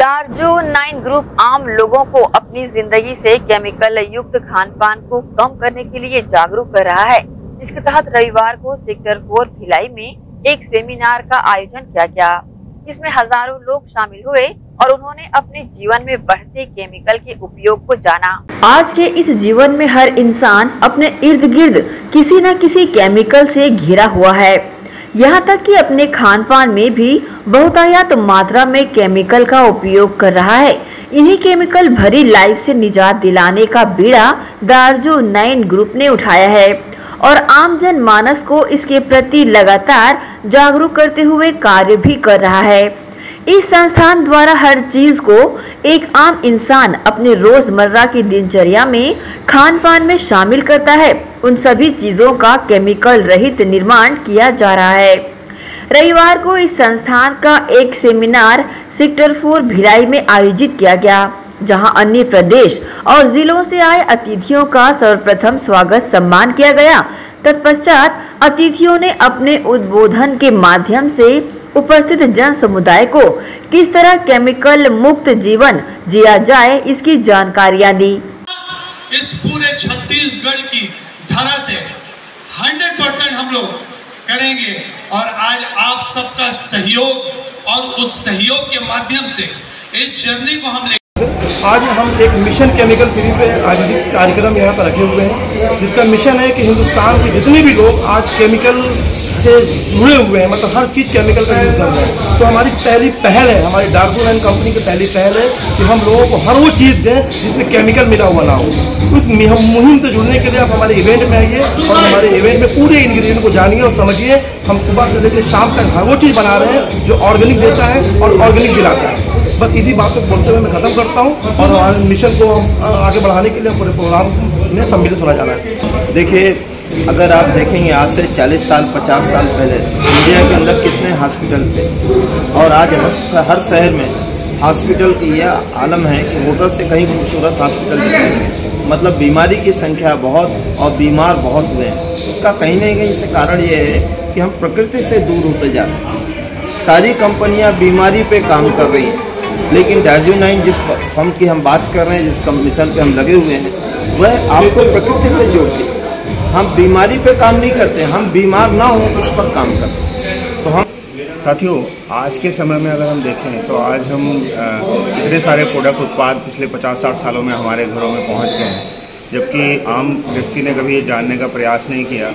डार्जो nine group आम लोगों को अपनी ज़िंदगी से केमिकल युक्त खान पान को कम करने के लिए जागरूक कर रहा है। जिसके तहत रविवार को सेक्टर फोर भिलाई में एक सेमिनार का आयोजन किया गया। इसमें हज़ारों लोग शामिल हुए और उन्होंने अपने जीवन में बढ़ते केमिकल के उपयोग को जाना। आज के इस जीवन में हर इंसान अपने इर्द गिर्द किसी न किसी केमिकल से घिरा हुआ है। यहाँ तक कि अपने खान पान में भी बहुतायात मात्रा में केमिकल का उपयोग कर रहा है। इन्हीं केमिकल भरी लाइफ से निजात दिलाने का बीड़ा दार्जो नाइन ग्रुप ने उठाया है और आम जन मानस को इसके प्रति लगातार जागरूक करते हुए कार्य भी कर रहा है। इस संस्थान द्वारा हर चीज़ को एक आम इंसान अपने रोज़मर्रा की दिनचर्या में खान पान में शामिल करता है। उन सभी चीज़ों का केमिकल रहित निर्माण किया जा रहा है। रविवार को इस संस्थान का एक सेमिनार सेक्टर फोर भिलाई में आयोजित किया गया, जहाँ अन्य प्रदेश और जिलों से आए अतिथियों का सर्वप्रथम स्वागत सम्मान किया गया। तत्पश्चात अतिथियों ने अपने उद्बोधन के माध्यम से उपस्थित जन समुदाय को किस तरह केमिकल मुक्त जीवन जिया जाए इसकी जानकारियाँ दी। इस पूरे छत्तीसगढ़ की धारा से 100 परसेंट हम लोग करेंगे और आज आप सबका सहयोग और उस सहयोग के माध्यम से इस जर्नी को हम आज हम एक मिशन केमिकल फ्री पे आयोजित कार्यक्रम यहाँ पर रखे हुए हैं, जिसका मिशन है कि हिंदुस्तान के जितने भी लोग आज केमिकल से जुड़े हुए हैं मतलब हर चीज़ केमिकल का यूज़ कर रहे हैं। तो हमारी पहली पहल है, हमारी एंड कंपनी की पहली पहल है कि हम लोगों को हर वो चीज़ दें जिसमें केमिकल मिला हुआ ना हो। उस मुहिम से जुड़ने के लिए आप हमारे इवेंट में आइए और हमारे इवेंट में पूरे इंग्रेडिएंट को जानिए और समझिए, हम सुबह से लेकर शाम तक हर वो चीज़ बना रहे हैं जो ऑर्गेनिक देता है और ऑर्गेनिक दिलाता है। बस इसी बात को बोलते हुए मैं ख़त्म करता हूँ और मिशन को आगे बढ़ाने के लिए पूरे प्रोग्राम में सम्मिलित होना जाना है। देखिए, अगर आप देखेंगे आज से 40 साल 50 साल पहले इंडिया के अंदर कितने हॉस्पिटल थे और आज हर शहर में हॉस्पिटल की यह आलम है कि होटल से कहीं खूबसूरत हॉस्पिटल मतलब बीमारी की संख्या बहुत और बीमार बहुत हुए हैं। उसका कहीं ना कहीं से कारण ये है कि हम प्रकृति से दूर होते जा रहे हैं। सारी कंपनियाँ बीमारी पे काम कर रही हैं। लेकिन डार्जो नाइन जिस फर्म की हम बात कर रहे हैं, जिस मिशन पे हम लगे हुए हैं, वह आपको प्रकृति से जोड़ती है। हम बीमारी पे काम नहीं करते, हम बीमार ना हो इस पर काम करते तो हम साथियों, आज के समय में अगर हम देखें तो आज हम इतने सारे प्रोडक्ट उत्पाद पिछले 50-60 सालों में हमारे घरों में पहुँच गए हैं। जबकि आम व्यक्ति ने कभी ये जानने का प्रयास नहीं किया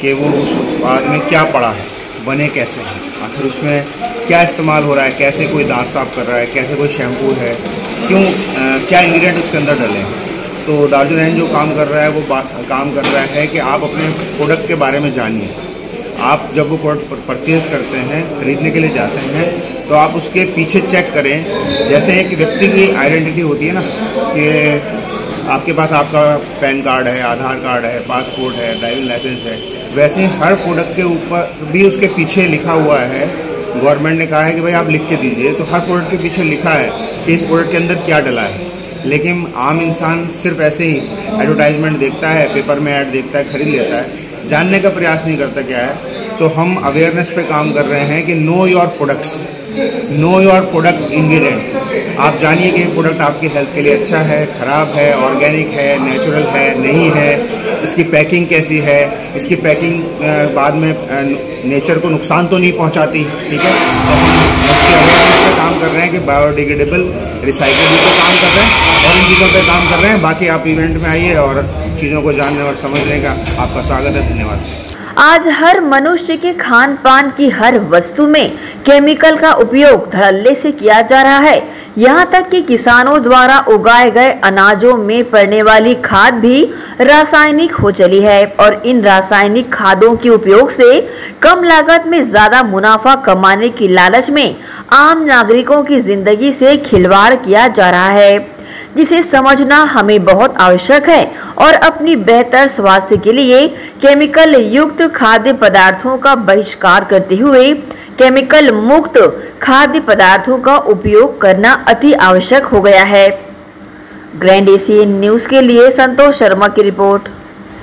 कि वो उस उत्पाद में क्या पड़ा है। बने कैसे हैं? आखिर उसमें क्या इस्तेमाल हो रहा है? कैसे कोई दांत साफ़ कर रहा है? कैसे कोई शैम्पू है? क्यों आ, क्या इंग्रेडिएंट उसके अंदर डले हैं? तो दार्जुन जो काम कर रहा है वो काम कर रहा है कि आप अपने प्रोडक्ट के बारे में जानिए। आप जब वो प्रोडक्ट परचेज़ करते हैं ख़रीदने के लिए जाते हैं तो आप उसके पीछे चेक करें। जैसे एक व्यक्ति की आइडेंटिटी होती है ना कि आपके पास आपका पैन कार्ड है, आधार कार्ड है, पासपोर्ट है, ड्राइविंग लाइसेंस है, वैसे हर प्रोडक्ट के ऊपर भी उसके पीछे लिखा हुआ है। गवर्नमेंट ने कहा है कि भाई आप लिख के दीजिए तो हर प्रोडक्ट के पीछे लिखा है कि इस प्रोडक्ट के अंदर क्या डला है। लेकिन आम इंसान सिर्फ़ ऐसे ही एडवर्टाइजमेंट देखता है पेपर में ऐड देखता है, खरीद लेता है। जानने का प्रयास नहीं करता क्या है। तो हम अवेयरनेस पे काम कर रहे हैं कि know your products know your product ingredient आप जानिए कि प्रोडक्ट आपकी हेल्थ के लिए अच्छा है, ख़राब है ऑर्गेनिक है नेचुरल है, नहीं है। इसकी पैकिंग कैसी है? इसकी पैकिंग बाद में नेचर को नुकसान तो नहीं पहुंचाती, ठीक है? उसके काम कर रहे हैं कि बायोडिग्रेडेबल रिसाइकलेबल पे काम कर रहे हैं और इन चीज़ों पर काम कर रहे हैं। बाकी आप इवेंट में आइए और चीज़ों को जानने और समझने का आपका स्वागत है। धन्यवाद। आज हर मनुष्य के खान पान की हर वस्तु में केमिकल का उपयोग धड़ल्ले से किया जा रहा है। यहाँ तक कि किसानों द्वारा उगाए गए अनाजों में पड़ने वाली खाद भी रासायनिक हो चली है और इन रासायनिक खादों के उपयोग से कम लागत में ज़्यादा मुनाफा कमाने की लालच में आम नागरिकों की ज़िंदगी से खिलवाड़ किया जा रहा है। जिसे समझना हमें बहुत आवश्यक है और अपनी बेहतर स्वास्थ्य के लिए केमिकल युक्त खाद्य पदार्थों का बहिष्कार करते हुए केमिकल मुक्त खाद्य पदार्थों का उपयोग करना अति आवश्यक हो गया है। ग्रैंड एशियन न्यूज़ के लिए संतोष शर्मा की रिपोर्ट।